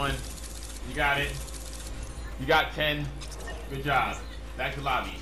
one. You got it. You got 10. Good job. Back to lobby.